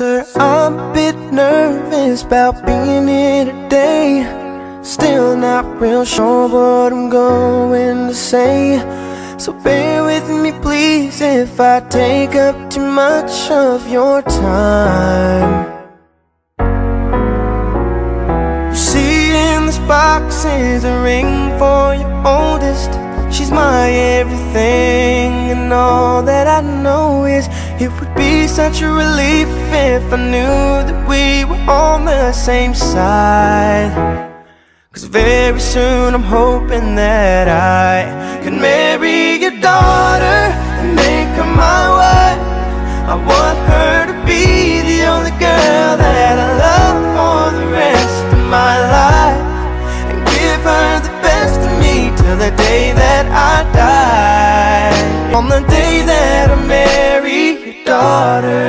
Sir, I'm a bit nervous about being here today. Still not real sure what I'm going to say. So bear with me please if I take up too much of your time. You see in this box is a ring for your oldest. She's my everything and all that I know is it would be such a relief if I knew that we were on the same side. Cause very soon I'm hoping that I Can marry your daughter and make her my wife. I want her to be the only girl that I love for the rest of my life And give her the best of me till the day that I die. On the day 나를